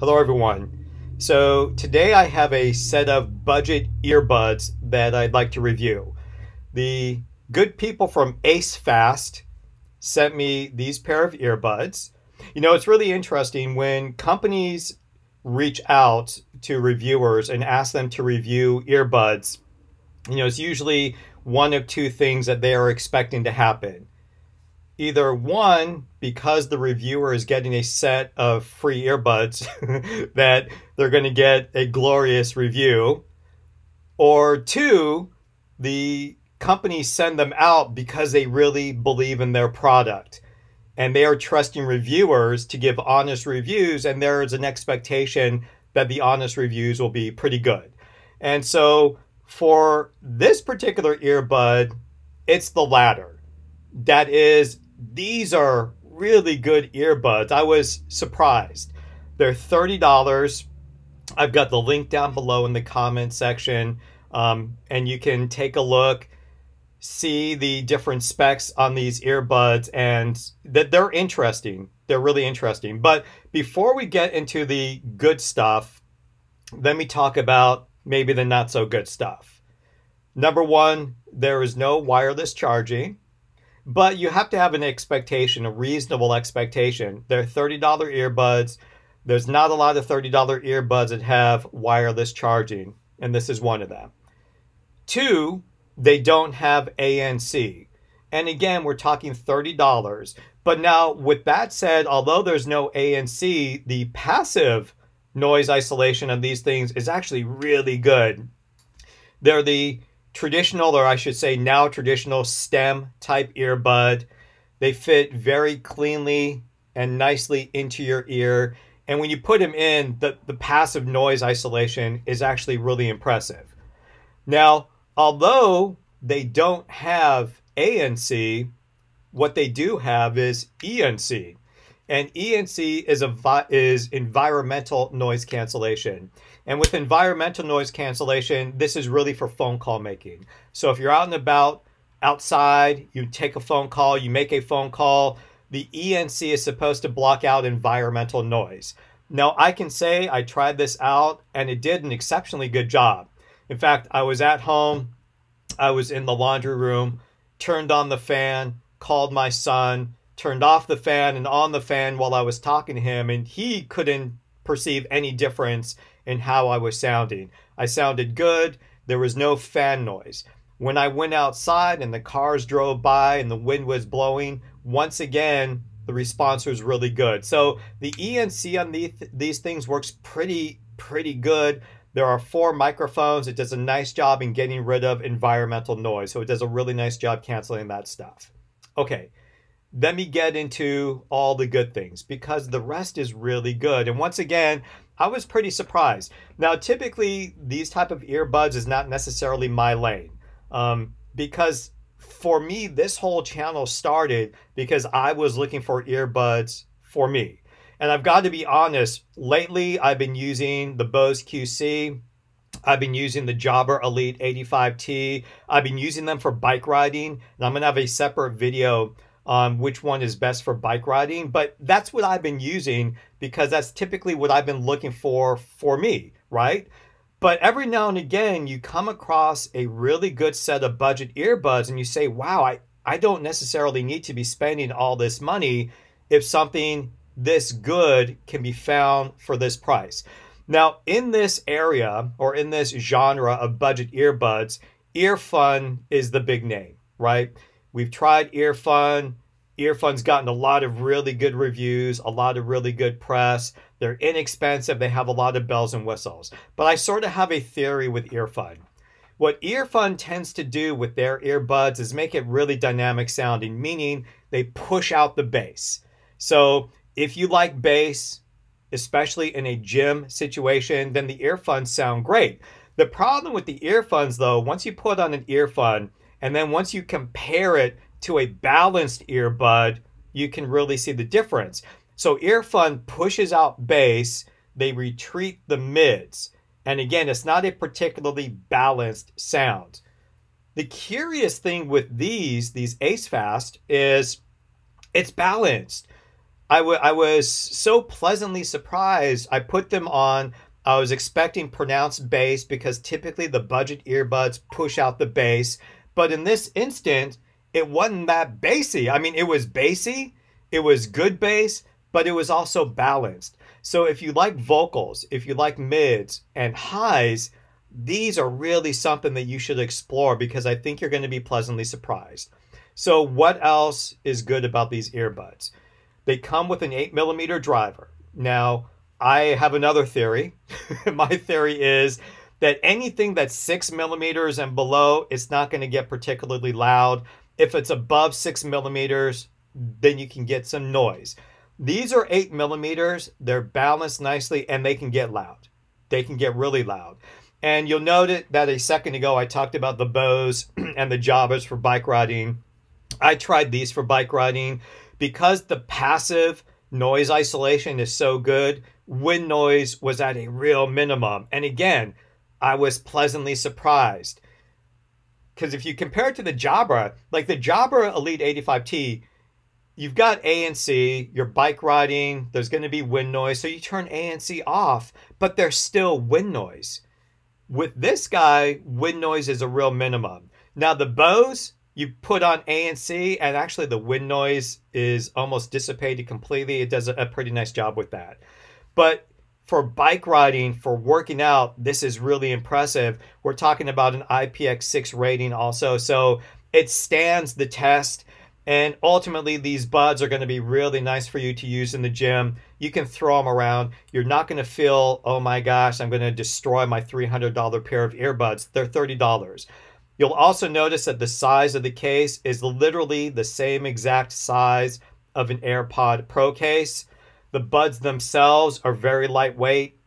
Hello, everyone. So, today I have a set of budget earbuds that I'd like to review. The good people from Acefast sent me these pair of earbuds. You know, it's really interesting when companies reach out to reviewers and ask them to review earbuds. You know, it's usually one of two things that they are expecting to happen either one, because the reviewer is getting a set of free earbuds, that they're going to get a glorious review, or two, the companies send them out because they really believe in their product and they are trusting reviewers to give honest reviews, and there is an expectation that the honest reviews will be pretty good. And so for this particular earbud, it's the latter. That is, these are really good earbuds. I was surprised. They're $30. I've got the link down below in the comment section, um, and you can take a look, see the different specs on these earbuds, and that they're interesting. They're really interesting. But before we get into the good stuff, let me talk about maybe the not so good stuff. Number one, there is no wireless charging. But you have to have an expectation, a reasonable expectation. They're $30 earbuds. There's not a lot of $30 earbuds that have wireless charging, and this is one of them. Two, they don't have ANC. And again, we're talking $30. But now, with that said, although there's no ANC, the passive noise isolation of these things is actually really good. They're the traditional, or I should say now traditional stem type earbud. They fit very cleanly and nicely into your ear. And when you put them in, the, the passive noise isolation is actually really impressive. Now, although they don't have ANC, what they do have is ENC. And ENC is a is environmental noise cancellation. And with environmental noise cancellation, this is really for phone call making. So if you're out and about outside, you take a phone call, you make a phone call, the ENC is supposed to block out environmental noise. Now, I can say I tried this out and it did an exceptionally good job. In fact, I was at home, I was in the laundry room, turned on the fan, called my son, turned off the fan and on the fan while I was talking to him, and he couldn't perceive any difference in how I was sounding. I sounded good. There was no fan noise. When I went outside and the cars drove by and the wind was blowing, once again, the response was really good. So the ENC on these, these things works pretty, pretty good. There are four microphones. It does a nice job in getting rid of environmental noise. So it does a really nice job canceling that stuff. Okay, let me get into all the good things because the rest is really good. And once again, I was pretty surprised. Now, typically, these type of earbuds is not necessarily my lane um, because for me, this whole channel started because I was looking for earbuds for me. And I've got to be honest, lately I've been using the Bose QC. I've been using the Jabra Elite 85T. I've been using them for bike riding. And I'm going to have a separate video on which one is best for bike riding. But that's what I've been using because that's typically what I've been looking for for me, right? But every now and again, you come across a really good set of budget earbuds and you say, wow, I, I don't necessarily need to be spending all this money if something this good can be found for this price. Now, in this area or in this genre of budget earbuds, Earfun is the big name, right? We've tried Earfun. Earfun's gotten a lot of really good reviews, a lot of really good press. They're inexpensive, they have a lot of bells and whistles. But I sort of have a theory with Earfun. What Earfun tends to do with their earbuds is make it really dynamic sounding, meaning they push out the bass. So if you like bass, especially in a gym situation, then the Earfuns sound great. The problem with the Earfuns, though, once you put on an Earfun, and then once you compare it to a balanced earbud, you can really see the difference. So Earfun pushes out bass, they retreat the mids. And again, it's not a particularly balanced sound. The curious thing with these, these Acefast, is it's balanced. I, I was so pleasantly surprised. I put them on. I was expecting pronounced bass because typically the budget earbuds push out the bass. But in this instance, it wasn't that bassy. I mean, it was bassy, it was good bass, but it was also balanced. So if you like vocals, if you like mids and highs, these are really something that you should explore because I think you're going to be pleasantly surprised. So, what else is good about these earbuds? They come with an 8 millimeter driver. Now, I have another theory. My theory is that anything that's 6 millimeters and below, it's not going to get particularly loud. If it's above 6 millimeters, then you can get some noise. These are 8 millimeters, they're balanced nicely, and they can get loud. They can get really loud. And you'll note that a second ago I talked about the Bose and the Jabras for bike riding. I tried these for bike riding because the passive noise isolation is so good. Wind noise was at a real minimum. And again, I was pleasantly surprised. Because if you compare it to the Jabra, like the Jabra Elite 85T, you've got ANC, you're bike riding, there's going to be wind noise, so you turn ANC off, but there's still wind noise. With this guy, wind noise is a real minimum. Now the Bose, you put on ANC, and actually the wind noise is almost dissipated completely. It does a pretty nice job with that. But for bike riding, for working out, this is really impressive. We're talking about an IPX6 rating also, so it stands the test. And ultimately, these buds are going to be really nice for you to use in the gym. You can throw them around. You're not going to feel, oh my gosh, I'm going to destroy my $300 pair of earbuds. They're $30. You'll also notice that the size of the case is literally the same exact size of an AirPod Pro case. The buds themselves are very lightweight.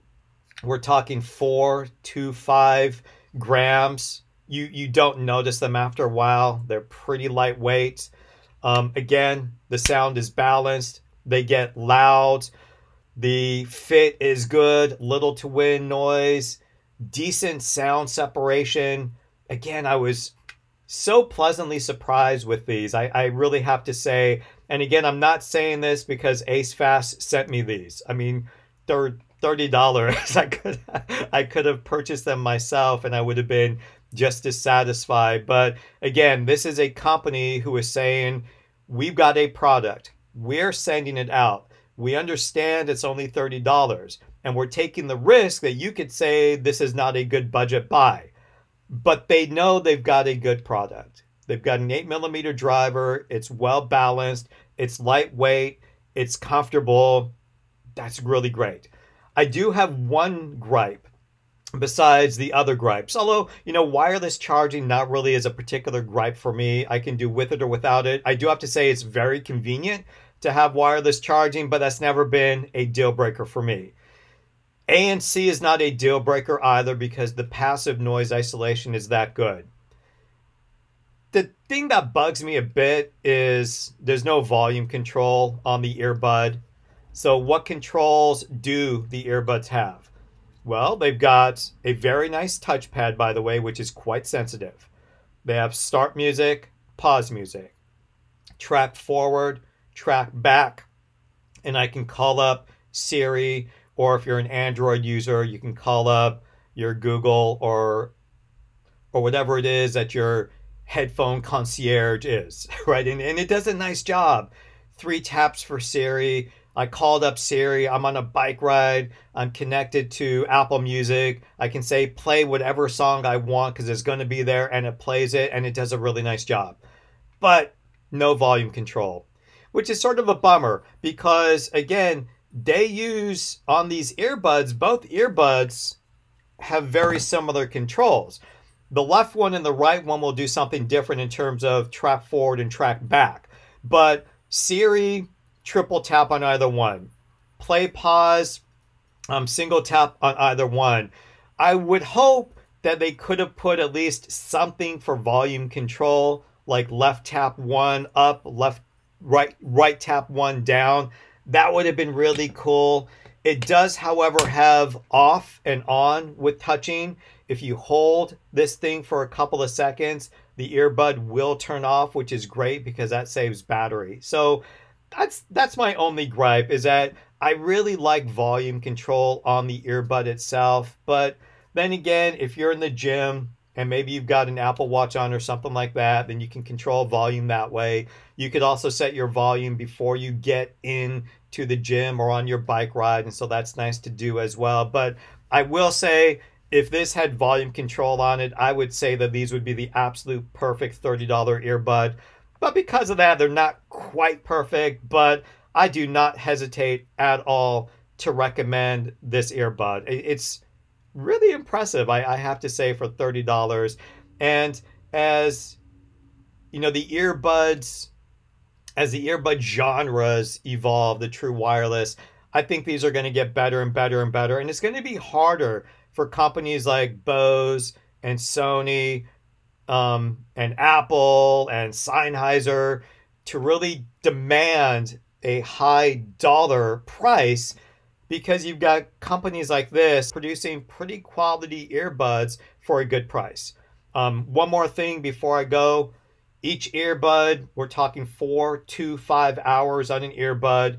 We're talking four to five grams. You, you don't notice them after a while. They're pretty lightweight. Um, again, the sound is balanced. They get loud. The fit is good. Little to wind noise. Decent sound separation. Again, I was so pleasantly surprised with these. I, I really have to say, and again, I'm not saying this because Acefast sent me these. I mean, they're thirty dollars. I could I could have purchased them myself, and I would have been just as satisfied. But again, this is a company who is saying, we've got a product, we're sending it out. We understand it's only $30, and we're taking the risk that you could say this is not a good budget buy. But they know they've got a good product. They've got an 8 millimeter driver, it's well balanced, it's lightweight, it's comfortable. That's really great. I do have one gripe besides the other gripes. Although, you know, wireless charging not really is a particular gripe for me. I can do with it or without it. I do have to say it's very convenient to have wireless charging, but that's never been a deal breaker for me. ANC is not a deal breaker either because the passive noise isolation is that good. The thing that bugs me a bit is there's no volume control on the earbud. So, what controls do the earbuds have? Well, they've got a very nice touchpad, by the way, which is quite sensitive. They have start music, pause music, track forward, track back, and I can call up Siri, or if you're an Android user, you can call up your Google or or whatever it is that your headphone concierge is, right? And, and it does a nice job. Three taps for Siri, I called up Siri. I'm on a bike ride. I'm connected to Apple Music. I can say play whatever song I want because it's going to be there and it plays it and it does a really nice job. But no volume control, which is sort of a bummer because, again, they use on these earbuds, both earbuds have very similar controls. The left one and the right one will do something different in terms of track forward and track back. But Siri, triple tap on either one. Play pause, um, single tap on either one. I would hope that they could have put at least something for volume control, like left tap one up, left right right tap one down. That would have been really cool. It does, however, have off and on with touching. If you hold this thing for a couple of seconds, the earbud will turn off, which is great because that saves battery. So that's that's my only gripe is that I really like volume control on the earbud itself, but then again, if you're in the gym and maybe you've got an Apple Watch on or something like that, then you can control volume that way. You could also set your volume before you get in to the gym or on your bike ride, and so that's nice to do as well. But I will say if this had volume control on it, I would say that these would be the absolute perfect $30 earbud. But because of that, they're not quite perfect, but I do not hesitate at all to recommend this earbud. It's really impressive, I, I have to say, for $30. And as you know, the earbuds, as the earbud genres evolve, the true wireless, I think these are going to get better and better and better. And it's going to be harder for companies like Bose and Sony um, and Apple and Sennheiser to really demand a high dollar price because you've got companies like this producing pretty quality earbuds for a good price. Um, one more thing before I go each earbud, we're talking four to five hours on an earbud.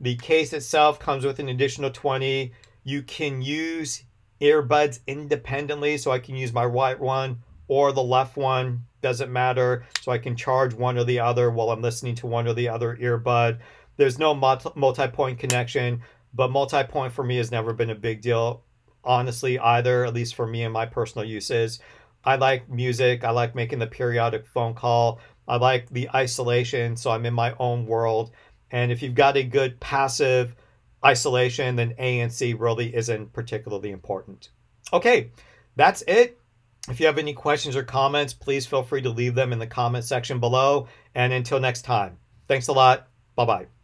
The case itself comes with an additional 20. You can use earbuds independently, so I can use my right one or the left one, doesn't matter. So I can charge one or the other while I'm listening to one or the other earbud. There's no multi point connection, but multi point for me has never been a big deal, honestly, either, at least for me and my personal uses. I like music, I like making the periodic phone call, I like the isolation, so I'm in my own world. And if you've got a good passive isolation, then ANC really isn't particularly important. Okay, that's it. If you have any questions or comments, please feel free to leave them in the comment section below. And until next time, thanks a lot. Bye bye.